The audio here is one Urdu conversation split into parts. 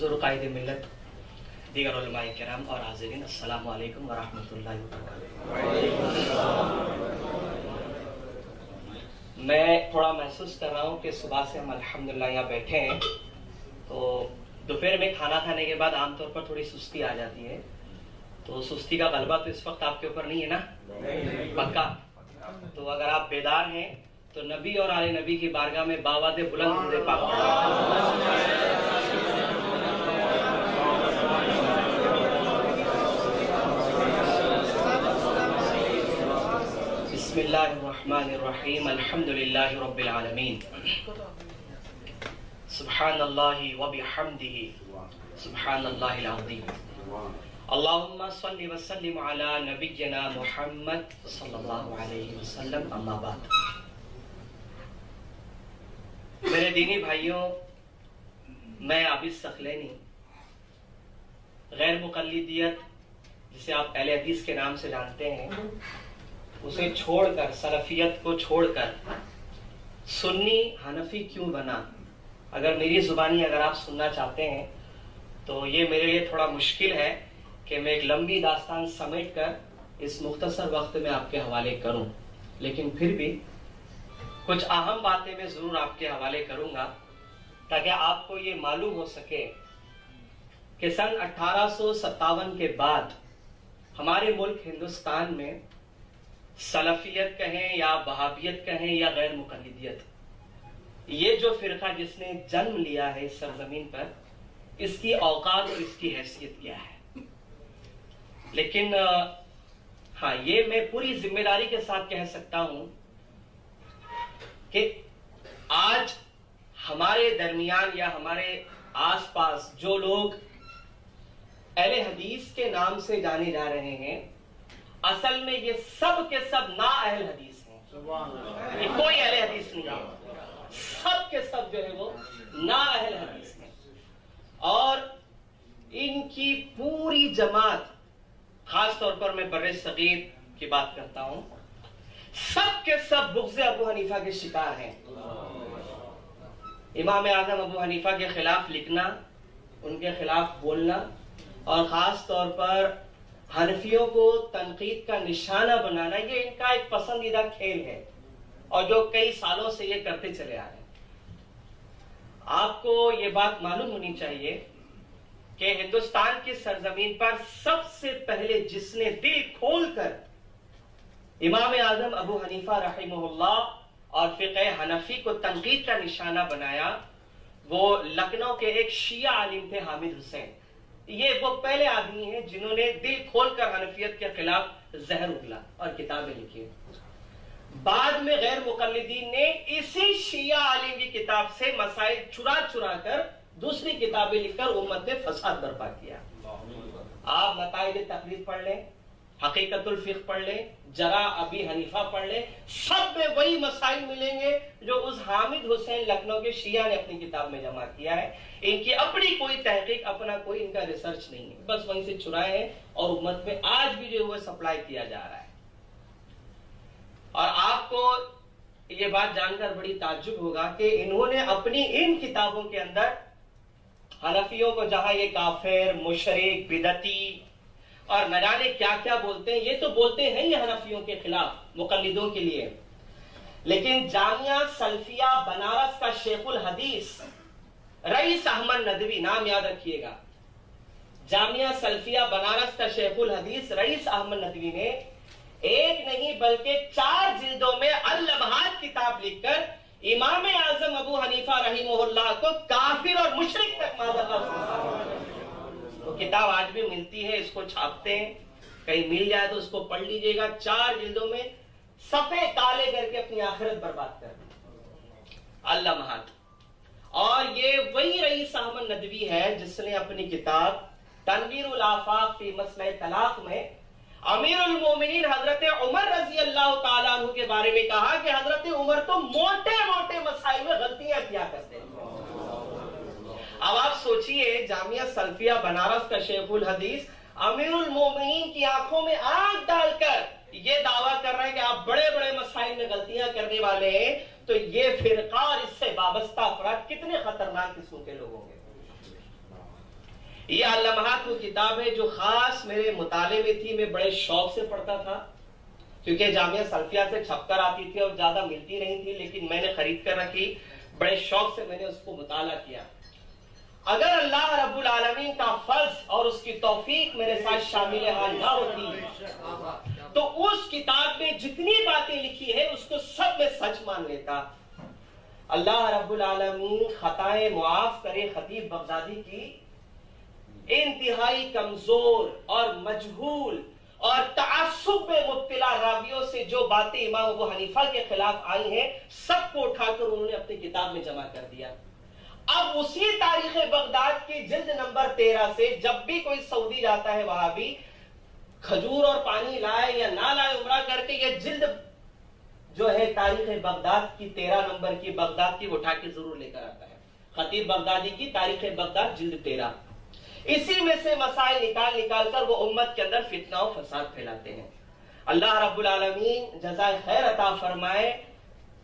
حضور قائد ملت، دیگر علماء کرام اور حاضرین، السلام علیکم ورحمۃ اللہ وبرکاتہ۔ میں تھوڑا محسوس کر رہا ہوں کہ صبح سے ہم الحمدللہ یہاں بیٹھے ہیں، تو دوپہر میں کھانا کھانے کے بعد عام طور پر تھوڑی سستی آ جاتی ہے۔ تو سستی کا غلبہ تو اس وقت آپ کے اوپر نہیں ہے نا؟ پکا۔ تو اگر آپ بیدار ہیں، تو نبی اور آل نبی کی بارگاہ میں باواد بلند پاک۔ بسم اللہ الرحمن الرحیم الحمد للہ رب العالمین. سبحان اللہ وبحمده سبحان اللہ العظیم. اللہم صلی وسلم علی نبینا محمد صلی اللہ علیہ وسلم، اما بعد. میرے دینی بھائیوں، میں عابد سخلینی غیر مقلدیت، جسے آپ اہل حدیث کے نام سے جانتے ہیں اسے چھوڑ کر، سلفیت کو چھوڑ کر۔ سنی حنفی کیوں بنا؟ اگر میری زبانی اگر آپ سننا چاہتے ہیں، تو یہ میرے لیے تھوڑا مشکل ہے کہ میں ایک لمبی داستان سمیٹ کر اس مختصر وقت میں آپ کے حوالے کروں۔ لیکن پھر بھی کچھ اہم باتیں میں ضرور آپ کے حوالے کروں گا تاکہ آپ کو یہ معلوم ہو سکے کہ سن اٹھارہ سو ستاون کے بعد ہمارے ملک ہندوستان میں سلفیت کہیں یا بہابیت کہیں یا غیر مقلدیت یہ جو فرقہ جس نے جنم لیا ہے اس سرزمین پر، اس کی اوقات اور اس کی حیثیت کیا ہے۔ لیکن ہاں یہ میں پوری ذمہ داری کے ساتھ کہہ سکتا ہوں کہ آج ہمارے درمیان یا ہمارے آس پاس جو لوگ اہل حدیث کے نام سے جانے جا رہے ہیں اصل میں یہ سب کے سب نا اہل حدیث ہیں۔ یہ کوئی اہل حدیث نہیں ہے۔ سب کے سب جو ہے وہ نا اہل حدیث ہیں۔ اور ان کی پوری جماعت خاص طور پر میں بر صغیر کی بات کرتا ہوں سب کے سب بغض ابو حنیفہ کے شکار ہیں۔ امام اعظم ابو حنیفہ کے خلاف لکھنا ان کے خلاف بولنا اور خاص طور پر حنفیوں کو تنقید کا نشانہ بنانا یہ ان کا ایک پسندیدہ کھیل ہے اور جو کئی سالوں سے یہ کرتے چلے آ رہے ہیں۔ آپ کو یہ بات معلوم ہونی چاہیے کہ ہندوستان کی سرزمین پر سب سے پہلے جس نے دل کھول کر امام اعظم ابو حنیفہ رحمہ اللہ اور فقہ حنفی کو تنقید کا نشانہ بنایا وہ لکھنؤ کے ایک شیعہ عالم تھے حامد حسین۔ یہ وہ پہلے آدمی ہیں جنہوں نے دل کھول کر حنفیت کے خلاف زہر اگلا اور کتابیں لکھی بعد میں غیر مقلدین نے اسی شیعہ عالم کی کتاب سے مسائل چرا چرا کر دوسری کتابیں لکھ کر امت میں فساد برپا کیا۔ آپ مسائل تقریر پڑھ لیں۔ حقیقت الفق پڑھ لیں، جرا ابی حنیفہ پڑھ لیں، سب میں وہی مسائل ملیں گے جو اس حامد حسین لکھنؤ کے شیعہ نے اپنی کتاب میں جمع کیا ہے۔ ان کی اپنی کوئی تحقیق، اپنا کوئی ان کا ریسرچ نہیں ہے۔ بس وہیں سے چرائے ہیں اور امت میں آج بھی جو ہوئے سپلائی کیا جا رہا ہے۔ اور آپ کو یہ بات جان کر بڑی تعجب ہوگا کہ انہوں نے اپنی ان کتابوں کے اندر حنفیوں کو جہاں یہ کافر مشرق بدتی اور نہ جانے کیا کیا بولتے ہیں؟ یہ تو بولتے ہیں یہ حنفیوں کے خلاف، مقلدوں کے لیے۔ لیکن جامعہ سلفیہ بنارس کا شیخ الحدیث رئیس احمد ندوی، نام یاد رکھیے گا۔ جامعہ سلفیہ بنارس کا شیخ الحدیث رئیس احمد ندوی نے ایک نہیں بلکہ چار جلدوں میں اللمحات کتاب لکھ کر امام اعظم ابو حنیفہ رحمہ اللہ کو کافر اور مشرق تک مادہ تو کتاب آج بھی ملتی ہے، اس کو چھاپتے ہیں۔ کہیں مل جائے تو اس کو پڑھ لیجیے گا۔ چار جلدوں میں سفے کالے کر کے اپنی آخرت برباد کر اللہ مہات اور یہ وہی رئیس احمد ندوی ہے جس نے اپنی کتاب تنویر الافاق فی مسئلہ طلاق میں امیر المومنین حضرت عمر رضی اللہ تعالیٰ عنہ کے بارے میں کہا کہ حضرت عمر تو موٹے موٹے مسائل میں غلطیاں جامعہ سلفیہ بنارس کا شیخ الحدیث امیر المومنین کی آنکھوں میں آگ ڈال کر یہ دعویٰ کر رہے ہیں کہ آپ بڑے بڑے مسائل میں غلطیاں کرنے والے ہیں، تو یہ فرقہ اور اس سے بابستہ افراد کتنے خطرناک قسم کے لوگوں گے؟ یہ علمہات وہ کتاب ہے جو خاص میرے مطالعے میں تھی، میں بڑے شوق سے پڑھتا تھا، کیونکہ جامعہ سلفیہ سے چھپ کر آتی تھی اور زیادہ ملتی نہیں تھی، لیکن میں نے خرید کر رکھی، بڑے شوق سے میں نے اس کو مطالعہ کیا۔ اگر اللہ رب العالمین کا فرض اور اس کی توفیق میرے ساتھ شامل حال نہ ہوتی، تو اس کتاب میں جتنی باتیں لکھی ہے اس کو سب میں سچ مان لیتا۔ اللہ رب العالمین خطائیں معاف کرے خطیب بغدادی کی۔ انتہائی کمزور اور مجہول اور تعصب میں مبتلا راویوں سے جو باتیں امام ابو حنیفہ کے خلاف آئی ہیں، سب کو اٹھا کر انہوں نے اپنی کتاب میں جمع کر دیا۔ اب اسی تاریخ بغداد کی جلد نمبر تیرہ سے جب بھی کوئی سعودی جاتا ہے وہاں بھی کھجور اور پانی لائے یا نہ لائے عمرہ کر کے یہ جلد جو ہے تاریخ بغداد کی تیرہ نمبر کی بغداد کی اٹھا کے ضرور لے کر آتا ہے۔ خطیب بغدادی کی تاریخ بغداد جلد تیرہ۔ اسی میں سے مسائل نکال نکال کر وہ امت کے اندر فتنہ و فساد پھیلاتے ہیں۔ اللہ رب العالمین جزائے خیر عطا فرمائے۔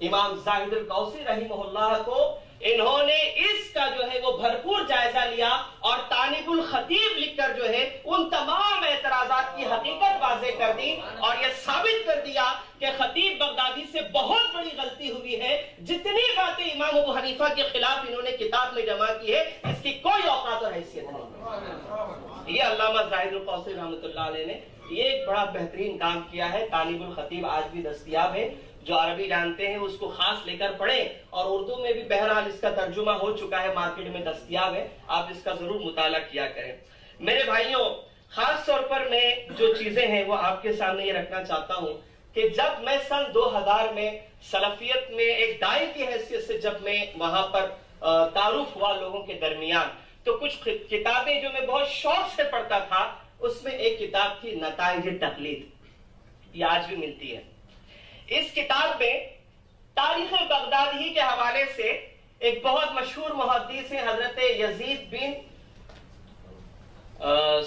امام زاہد القوسی رحمہ اللہ کو انہوں نے اس کا جو ہے وہ بھرپور جائزہ لیا اور تانب الخطیب لکھ کر جو ہے ان تمام اعتراضات کی حقیقت واضح کر دی اور یہ ثابت کر دیا کہ خطیب بغدادی سے بہت بڑی غلطی ہوئی ہے۔ جتنی باتیں امام ابو حنیفہ کے خلاف انہوں نے کتاب میں جمع کی ہے، اس کی کوئی اوقات اور حیثیت نہیں۔ یہ علامہ زاہد القوسی رحمۃ اللہ علیہ نے یہ ایک بڑا بہترین کام کیا ہے۔ طالب الخطیب آج بھی دستیاب ہے جو عربی جانتے ہیں، اس کو خاص لے کر پڑھیں۔ اور اردو میں بھی بہرحال اس کا ترجمہ ہو چکا ہے، مارکیٹ میں دستیاب ہے۔ آپ اس کا ضرور مطالعہ کیا کریں۔ میرے بھائیوں، خاص طور پر میں جو چیزیں ہیں، وہ آپ کے سامنے یہ رکھنا چاہتا ہوں کہ جب میں سن دو ہزار میں سلفیت میں ایک دائی کی حیثیت سے جب میں وہاں پر تعارف ہوا لوگوں کے درمیان، تو کچھ کتابیں جو میں بہت شوق سے پڑھتا تھا، اس میں ایک کتاب تھی نتائج تقلید یہ آج بھی ملتی ہے۔ اس کتاب میں تاریخ بغداد ہی کے حوالے سے ایک بہت مشہور محدث ہیں حضرت یزید بن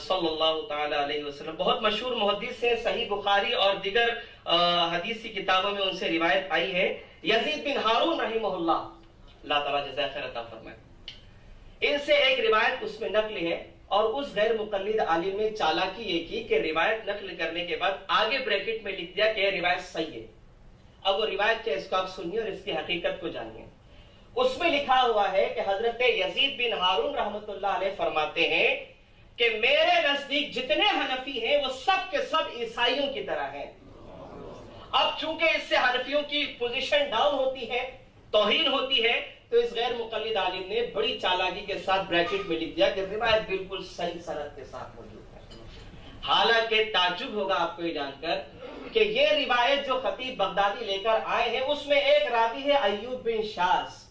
صلی اللہ تعالی علیہ وسلم۔ بہت مشہور محدث ہیں، صحیح بخاری اور دیگر حدیث کی کتابوں میں ان سے روایت آئی ہے۔ یزید بن ہارون رحمہ اللہ۔ اللہ تعالیٰ جزائے خیر عطا فرمائے۔ ان سے ایک روایت اس میں نقل ہے اور اس غیر مقلد عالم نے چالاکی یہ کی کہ روایت نقل کرنے کے بعد آگے بریکٹ میں لکھ دیا کہ روایت صحیح ہے۔ اب وہ روایت کیا اس کو آپ سنیے اور اس کی حقیقت کو جانیے۔ اس میں لکھا ہوا ہے کہ حضرت یزید بن ہارون رحمت اللہ علیہ فرماتے ہیں کہ میرے نزدیک جتنے حنفی ہیں وہ سب کے سب عیسائیوں کی طرح ہیں۔ اب چونکہ اس سے حنفیوں کی پوزیشن ڈاؤن ہوتی ہے، توہین ہوتی ہے، تو اس غیر مقلد عالم نے بڑی چالاکی کے ساتھ بریکٹ میں لکھ دیا کہ روایت بالکل صحیح سرحد کے ساتھ موجود ہے۔ حالانکہ تعجب ہوگا آپ کو یہ جان کر کہ یہ روایت جو خطیب بغدادی لے کر آئے ہیں، اس میں ایک راوی ہے ایوب بن شاز۔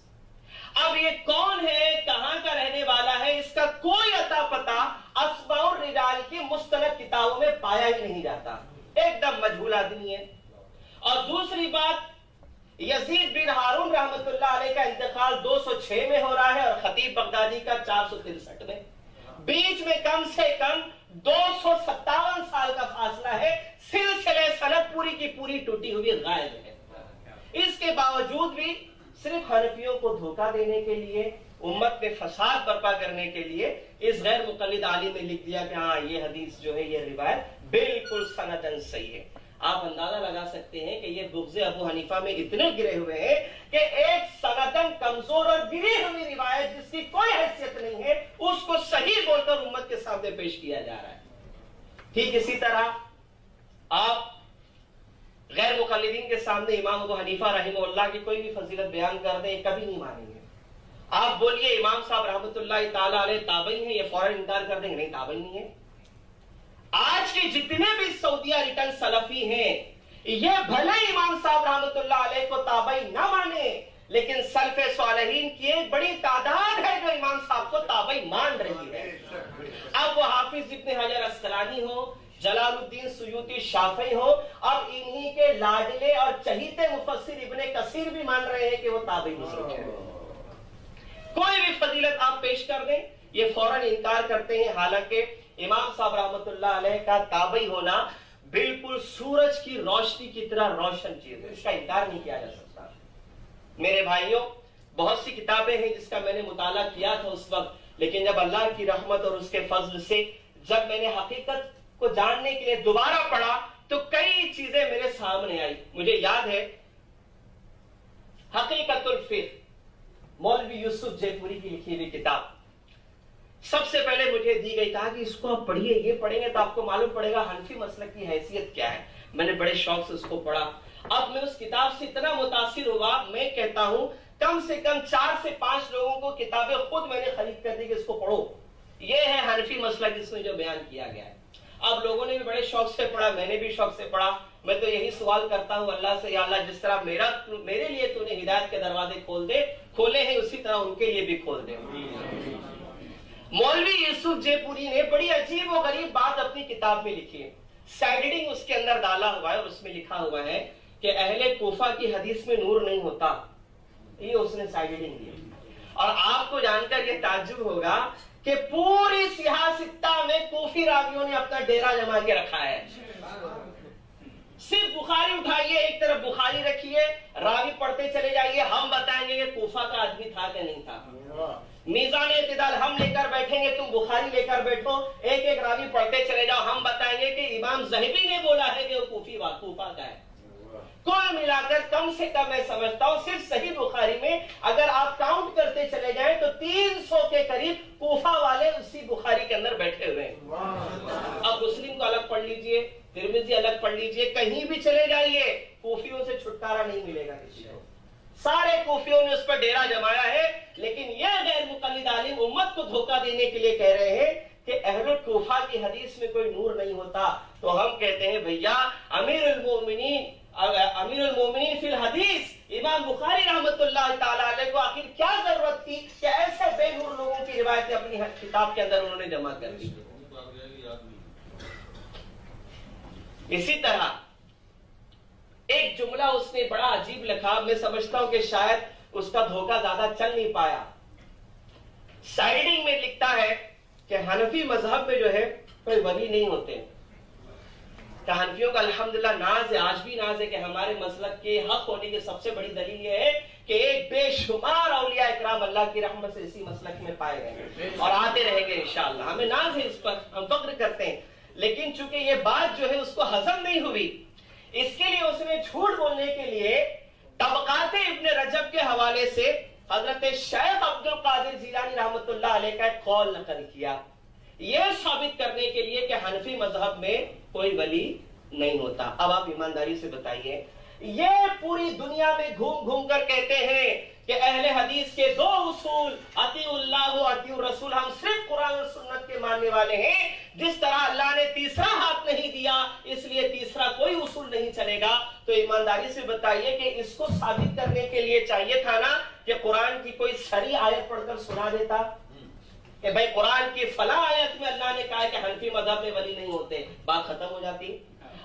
اب یہ کون ہے؟ کہاں کا رہنے والا ہے؟ اس کا کوئی عطا پتا اسبا الرجال کی مستند کتابوں میں پایا ہی نہیں جاتا۔ ایک دم مجھول آدمی ہے۔ اور دوسری بات، یزید بن ہارون رحمت اللہ علیہ کا انتقال دو سو چھ میں ہو رہا ہے اور خطیب بغدادی کا چار سو ترسٹھ میں۔ بیچ میں کم سے کم دو سو ستاون سال کا فاصلہ ہے۔ سلسلے سنت پوری کی پوری ٹوٹی ہوئی غائب ہے۔ اس کے باوجود بھی صرف حنفیوں کو دھوکہ دینے کے لیے، امت میں فساد برپا کرنے کے لیے اس غیر مقلد عالم نے لکھ دیا کہ ہاں یہ حدیث جو ہے، یہ روایت بالکل سنتن صحیح ہے۔ آپ اندازہ لگا سکتے ہیں کہ یہ بغض ابو حنیفہ میں اتنے گرے ہوئے ہیں کہ ایک سنتن کمزور اور گری ہوئی روایت جس کی کوئی حیثیت نہیں ہے، اس کو صحیح بول کر امت کے سامنے پیش کیا جا رہا ہے۔ ٹھیک، اسی طرح آپ غیر مقلدین کے سامنے امام ابو حنیفہ رحمہ اللہ کی کوئی بھی فضیلت بیان کر دیں کبھی نہیں مانیں گے۔ آپ بولیے امام صاحب رحمۃ اللہ تعالیٰ علیہ تابعی ہیں یہ فوراً انکار کر دیں گے نہیں تابعی نہیں ہے آج کے جتنے بھی سعودیہ ریٹرن سلفی ہیں یہ بھلے امام صاحب رحمت اللہ علیہ کو تابعی نہ مانے لیکن سلف صالحین کی ایک بڑی تعداد ہے جو امام صاحب کو تابعی مان رہی ہے۔ اب وہ حافظ ابن حجر اسکلانی ہو جلال الدین سیوتی شافعی ہو اب انہی کے لاڈلے اور چہیتے مفسر ابن کثیر بھی مان رہے ہیں کہ وہ تابعی مسلم ہے کوئی بھی فضیلت آپ پیش کر دیں، یہ فوراً انکار کرتے ہیں۔ حالانکہ امام صاحب رحمت اللہ علیہ کا تابعی ہونا بالکل سورج کی روشنی کی طرح روشن چیز ہے۔ اس کا انکار نہیں کیا جا سکتا۔ میرے بھائیوں، بہت سی کتابیں ہیں جس کا میں نے مطالعہ کیا تھا اس وقت، لیکن جب اللہ کی رحمت اور اس کے فضل سے جب میں نے حقیقت کو جاننے کے لیے دوبارہ پڑھا تو کئی چیزیں میرے سامنے آئی مجھے یاد ہے حقیقت الفر مولوی یوسف جے پوری کی لکھی ہوئی کتاب۔ سب سے پہلے مجھے دی گئی، کہا کہ اس کو آپ پڑھیے، یہ پڑھیں گے تو آپ کو معلوم پڑے گا حنفی مسلک کی حیثیت کیا ہے۔ میں نے بڑے شوق سے اس کو پڑھا۔ اب میں اس کتاب سے اتنا متاثر ہوا، میں کہتا ہوں کم سے کم چار سے پانچ لوگوں کو کتابیں خود میں نے خرید کر دی کہ اس کو پڑھو۔ یہ ہے حنفی مسئلہ جس میں جو بیان کیا گیا ہے۔ اب لوگوں نے بھی بڑے شوق سے پڑھا، میں نے بھی شوق سے پڑھا۔ میں تو یہی سوال کرتا ہوں، اللہ سے یا اللہ، جس طرح میرا، میرے لیے تو نے ہدایت کے دروازے کھول دے، کھولے ہیں، اسی طرح ان کے لیے بھی کھول دے۔ مولوی یوسف جے پوری نے بڑی عجیب و غریب بات اپنی کتاب میں لکھی ہے۔ سیڈنگ اس کے اندر ڈالا ہوا ہے اور اس میں لکھا ہوا ہے کہ اہل کوفہ کی حدیث میں نور نہیں ہوتا۔ یہ اس نے سائڈنگ دی اور آپ کو جان کر یہ تعجب ہوگا کہ پوری سیاستہ میں کوفی راویوں نے اپنا ڈیرا جما کے رکھا ہے۔ صرف بخاری اٹھائیے، ایک طرف بخاری رکھیے، راوی پڑھتے چلے جائیے، ہم بتائیں گے کہ کوفہ کا آدمی تھا کہ نہیں تھا۔ میزان اعتدال ہم لے کر بیٹھیں گے، تم بخاری لے کر بیٹھو، ایک ایک راوی پڑھتے چلے جاؤ، ہم بتائیں گے کہ امام زہبی نے بولا ہے کہ وہ کوفی کوفہ کا ہے۔ کل ملا کر کم سے کم میں سمجھتا ہوں صرف صحیح بخاری میں اگر آپ کاؤنٹ کرتے چلے جائیں تو تین سو کے قریب کوفہ والے اسی بخاری کے اندر بیٹھے ہوئے ہیں۔ اب مسلم کو الگ پڑھ لیجیے ترمیزی الگ پڑھ لیجیے کہیں بھی چلے جائیے کوفیوں سے چھٹکارا نہیں ملے گا کسی کو۔ سارے کوفیوں نے اس پر ڈیرا جمایا ہے لیکن یہ غیر مقلد عالم امت کو دھوکہ دینے کے لیے کہہ رہے ہیں کہ اہل کوفہ کی حدیث میں کوئی نور نہیں ہوتا۔ تو ہم کہتے ہیں بھیا امیر المومنین امیر المومنین فی الحدیث، امام بخاری رحمت اللہ تعالیٰ علیہ کو آخر کیا ضرورت تھی کہ ایسے بے نور لوگوں کی روایتیں اپنی کتاب کے اندر انہوں نے جمع کر دی؟ اسی طرح ایک جملہ اس نے بڑا عجیب لکھا، میں سمجھتا ہوں کہ شاید اس کا دھوکہ زیادہ چل نہیں پایا۔ سائڈنگ میں لکھتا ہے کہ حنفی مذہب میں جو ہے، کوئی ولی نہیں ہوتے۔ ہیں حنفیوں کا الحمدللہ ناز ہے آج بھی ناز ہے کہ ہمارے مسلک کے حق ہونے کی سب سے بڑی دلیل یہ ہے کہ ایک بے شمار اولیاء اکرام اللہ کی رحمت سے اسی مسلک میں پائے گئے اور آتے رہیں گے انشاءاللہ۔ ہمیں ناز ہے اس پر ہم فکر کرتے ہیں۔ لیکن چونکہ یہ بات جو ہے اس کو ہضم نہیں ہوئی اس کے لیے اس نے جھوٹ بولنے کے لیے طبقات ابن رجب کے حوالے سے حضرت شیخ عبد القادر زیلانی رحمت اللہ علیہ کا ایک قول نقل کیا۔ یہ ثابت کرنے کے لیے کہ حنفی مذہب میں کوئی ولی نہیں ہوتا۔ اب آپ ایمانداری سے بتائیے، یہ پوری دنیا میں گھوم گھوم کر کہتے ہیں کہ اہل حدیث کے دو اصول عطی اللہ و عطی الرسول ہم صرف قرآن و سنت کے ماننے والے ہیں۔ جس طرح اللہ نے تیسرا ہاتھ نہیں دیا، اس لیے تیسرا کوئی اصول نہیں چلے گا۔ تو ایمانداری سے بتائیے کہ اس کو ثابت کرنے کے لیے چاہیے تھا نا کہ قرآن کی کوئی سری آیت پڑھ کر سنا دیتا۔ کہ بھائی قرآن کی فلاں آیت میں اللہ نے کہا کہ حنفی مذہب میں ولی نہیں ہوتے، بات ختم ہو جاتی۔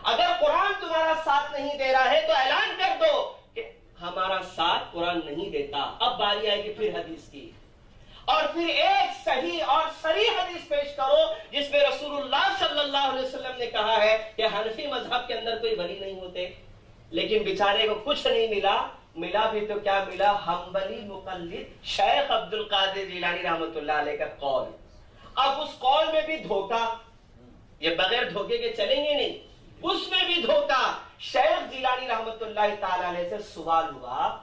اگر قرآن تمہارا ساتھ نہیں دے رہا ہے تو اعلان کر دو کہ ہمارا ساتھ قرآن نہیں دیتا۔ اب باری آئے گی پھر حدیث کی۔ اور پھر ایک صحیح اور سری حدیث پیش کرو، جس میں رسول اللہ صلی اللہ علیہ وسلم نے کہا ہے کہ حنفی مذہب کے اندر کوئی ولی نہیں ہوتے، لیکن بیچارے کو کچھ نہیں ملا۔ ملا بھی تو کیا ملا؟ حنبلی مقلد شیخ عبد القادر جیلانی رحمت اللہ علیہ کا قول۔ اب اس قول میں بھی دھوکا یہ بغیر دھوکے کے چلیں گے نہیں۔ اس میں بھی دھوکا شیخ جیلانی رحمت اللہ تعالی علیہ سے سوال ہوا۔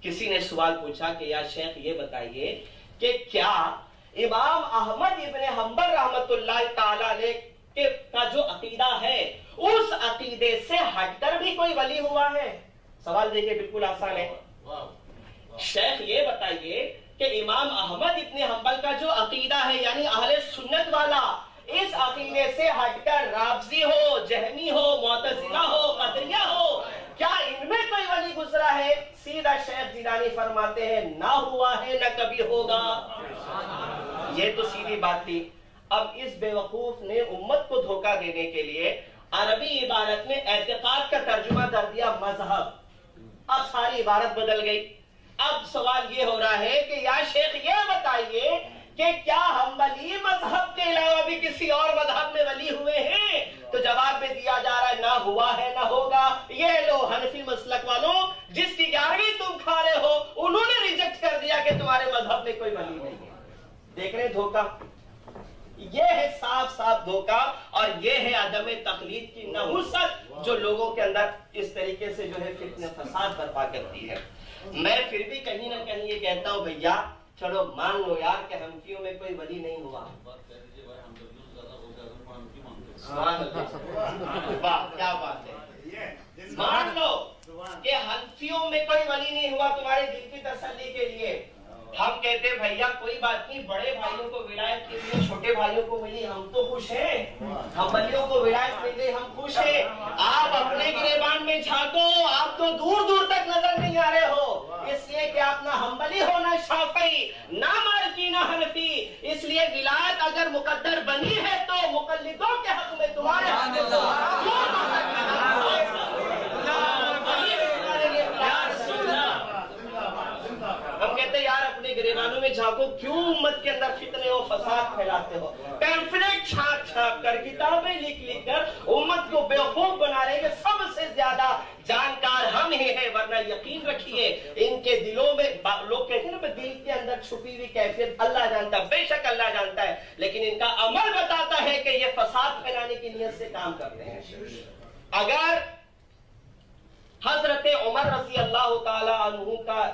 کسی نے سوال پوچھا کہ یا شیخ یہ بتائیے کہ کیا امام احمد ابن حنبل رحمت اللہ تعالی علیہ کا جو عقیدہ ہے، اس عقیدے سے ہٹ کر بھی کوئی ولی ہوا ہے؟ سوال دیکھیں بالکل آسان ہے۔ شیخ، یہ بتائیے کہ امام احمد ابن حنبل کا جو عقیدہ ہے یعنی اہل سنت والا، اس عقیدے سے ہٹ کر رابضی ہو، جہمی ہو، معتزلہ ہو، قدریہ ہو، کیا ان میں کوئی ولی گزرا ہے؟ سیدھا شیخ جیلانی فرماتے ہیں، نہ ہوا ہے، نہ کبھی ہوگا۔ یہ تو سیدھی بات تھی۔ اب اس بے وقوف نے امت کو دھوکہ دینے کے لیے عربی عبارت میں اعتقاد کا ترجمہ کر دیا مذہب۔ اب ساری عبارت بدل گئی۔ اب سوال یہ ہو رہا ہے کہ یا شیخ یہ بتائیے کہ کیا ہم ولی مذہب کے علاوہ بھی کسی اور مذہب میں ولی ہوئے ہیں؟ تو جواب میں دیا جا رہا ہے، نہ ہوا ہے، نہ ہوگا۔ یہ لو حنفی مسلک والوں، جس کی گیارہویں تم کھا رہے ہو، انہوں نے ریجیکٹ کر دیا کہ تمہارے مذہب میں کوئی ولی نہیں ہے۔ دیکھ رہے دھوکا یہ ہے صاف صاف دھوکا اور یہ ہے عدم تقلید کی نحوست جو لوگوں کے اندر اس طریقے سے جو ہے فتن فساد برپا کرتی ہے۔ میں پھر بھی کہیں نہ کہیں یہ کہتا ہوں، بھیا، چلو مان لو یار کہ ہمفیوں میں کوئی ولی نہیں ہوا۔ کیا بات ہے۔ مان لو کہ ہنفیوں میں کوئی ولی نہیں ہوا تمہارے دل کی تسلی کے لیے۔ ہم کہتے بھیا کوئی بات نہیں بڑے بھائیوں کو ولایت کے لیے چھوٹے بھائیوں کو ملی ہم تو خوش ہیں۔ ہم بلیوں کو ولایت ملے ہم خوش ہیں۔ آپ اپنے گریبان میں جھانکو آپ تو دور دور تک نظر نہیں آ رہے ہو۔ اس لیے کہ آپ نہ ہمبلی ہو نہ شافعی نہ مالکی نہ حنفی۔ اس لیے ولایت اگر مقدر بنی ہے تو مقلدوں کے حق میں تمہارے حق میں تو ہم کہتے ہیں یار اپنے گریبانوں میں جھانکو کیوں امت کے اندر فتنے و فساد پھیلاتے ہو؟ پیمفلیٹ چھاپ چھاپ کر کتابیں لکھ لکھ کر امت کو بے بیوقوف بنا رہے ہیں کہ سب سے زیادہ جانکار ہم ہی ہیں، ورنہ یقین رکھیے، ان کے دلوں میں لوگ کہتے ہیں نا دل کے اندر چھپی ہوئی کیفیت اللہ جانتا ہے، بے شک اللہ جانتا ہے، لیکن ان کا عمل بتاتا ہے کہ یہ فساد پھیلانے کی نیت سے کام کرتے ہیں۔ اگر حضرت عمر رضی اللہ تعالی عنہ کا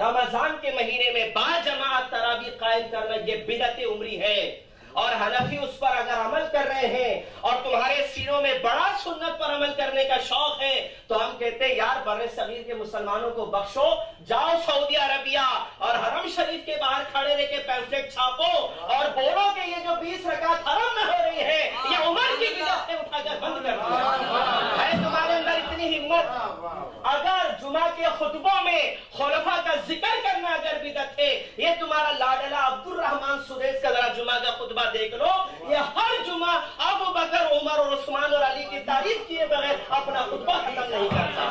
رمضان کے مہینے میں با جماعت تراوی قائم کرنا یہ بدت عمری ہے۔ اور حنفی اس پر اگر عمل کر رہے ہیں اور تمہارے سینوں میں بڑا سنت پر عمل کرنے کا شوق ہے، تو ہم کہتے ہیں، یار بر صغیر کے مسلمانوں کو بخشو، جاؤ سعودی عربیہ اور حرم شریف کے باہر کھڑے رہ کے پیمفلیٹ چھاپو اور بولو کہ یہ جو بیس رکعت حرم میں ہو رہی ہے، یہ عمر کی بدت سے اٹھا کر بند کر دیا ہمت۔ اگر جمعہ کے خطبوں میں خلفہ کا ذکر کرنا اگر بدت ہے یہ تمہارا لاڈلا عبد الرحمن سدیس کا ذرا جمعہ کا خطبہ دیکھ لو۔ یہ ہر جمعہ ابو بکر عمر اور عثمان اور علی کی تعریف کیے بغیر اپنا خطبہ ختم نہیں کرتا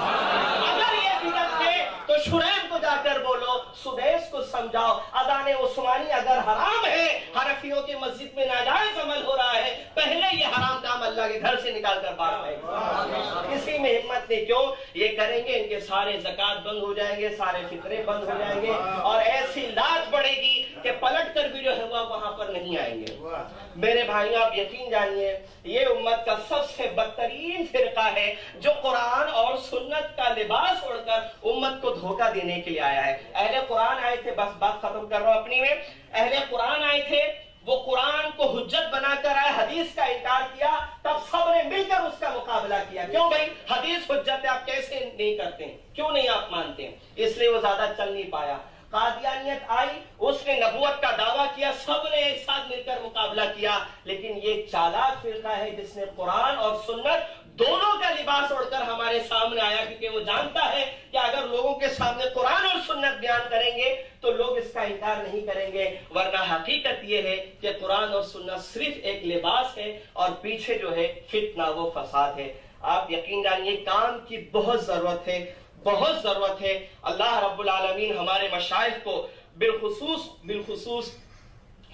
اگر یہ بدت ہے تو شریف کو جا کر بولو سدیس کو سمجھاؤ۔ ادان عثمانی اگر حرام ہے حرفیوں کی مسجد میں ناجائز عمل ہو رہا ہے، پہلے یہ حرام کام اللہ کے گھر سے نکال کر باہر ہے۔ اسی میں ہمت نہیں کیوں؟ یہ کریں گے، ان کے سارے زکات بند ہو جائیں گے، سارے فطرے بند ہو جائیں گے۔ اور ایسی لات پڑے گی کہ پلٹ کر بھی جو ہے وہ وہاں پر نہیں آئیں گے۔ میرے بھائی آپ یقین جانیے، یہ امت کا سب سے بدترین فرقہ ہے جو قرآن اور سنت کا لباس اڑ کر امت کو دھوکہ دینے کے لیے آیا ہے۔ اہل قرآن آئے تھے بس بات ختم کر رہا ہوں اپنی میں۔ اہل قرآن آئے تھے، وہ قرآن کو حجت بنا کر آئے، حدیث کا انکار کیا، تب سب نے مل کر اس کا مقابلہ کیا۔ کیوں بھائی؟ حدیث حجت ہے آپ کیسے نہیں کرتے؟ ہیں کیوں نہیں آپ مانتے؟ ہیں اس لیے وہ زیادہ چل نہیں پایا۔ قادیانیت آئی، اس نے نبوت کا دعویٰ کیا، سب نے ایک ساتھ مل کر مقابلہ کیا۔ لیکن یہ چالاک فرقہ ہے جس نے قرآن اور سنت دونوں کا لباس اڑ کر ہمارے سامنے آیا، کیونکہ وہ جانتا ہے کہ اگر لوگوں کے سامنے قرآن اور سنت بیان کریں گے تو لوگ اس کا انکار نہیں کریں گے۔ ورنہ حقیقت یہ ہے کہ قرآن اور سنت صرف ایک لباس ہے اور پیچھے جو ہے فتنہ وہ فساد ہے۔ آپ یقین جانیے کام کی بہت ضرورت ہے، بہت ضرورت ہے۔ اللہ رب العالمین ہمارے مشاہد کو بالخصوص بالخصوص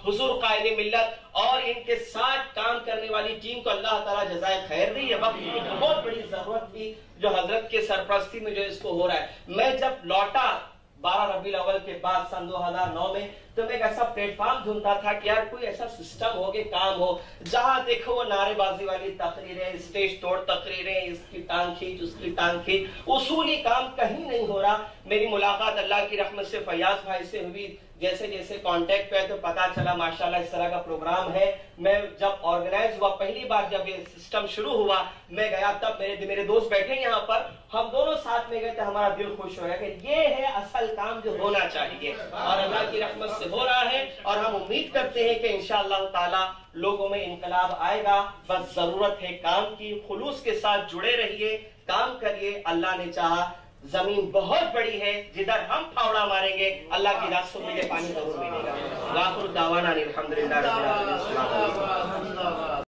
حضور قائد ملت اور ان کے ساتھ کام کرنے والی ٹیم کو اللہ تعالیٰ جزائے خیر دی۔ ہے وقت کی بہت بڑی ضرورت تھی جو حضرت کے سرپرستی میں جو اس کو ہو رہا ہے۔ میں جب لوٹا بارہ ربی الاول کے بعد سن دو ہزار نو میں تو میں ایک ایسا پلیٹ فارم ڈھونڈتا تھا کہ یار کوئی ایسا سسٹم ہو کہ کام ہو، جہاں دیکھو وہ نعرے بازی والی تقریریں، اسٹیج توڑ تقریریں، اس کی ٹانگ کھینچ، اس کی ٹانگ کھینچ، اصولی کام کہیں نہیں ہو رہا۔ میری ملاقات اللہ کی رحمت سے فیاض بھائی سے ہوئی۔ جیسے جیسے کانٹیکٹ پہ تو پتا چلا، ماشاءاللہ اس طرح کا پروگرام ہے۔ میں جب آرگنائز ہوا، پہلی بار جب یہ سسٹم شروع ہوا، میں گیا تب میرے میرے دوست بیٹھے یہاں پر۔ ہم دونوں ساتھ میں گئے تھے ہمارا دل خوش ہو گیا کہ یہ ہے اصل کام جو ہونا چاہیے۔ اور اللہ کی رحمت سے ہو رہا ہے اور ہم امید کرتے ہیں کہ انشاءاللہ تعالی لوگوں میں انقلاب آئے گا۔ بس ضرورت ہے کام کی، خلوص کے ساتھ جڑے رہیے، کام کریے۔ اللہ نے چاہا زمین بہت بڑی ہے، جدھر ہم پھاوڑا ماریں گے، اللہ کی راستوں میں یہ پانی ضرور ملے گا۔ الحمدللہ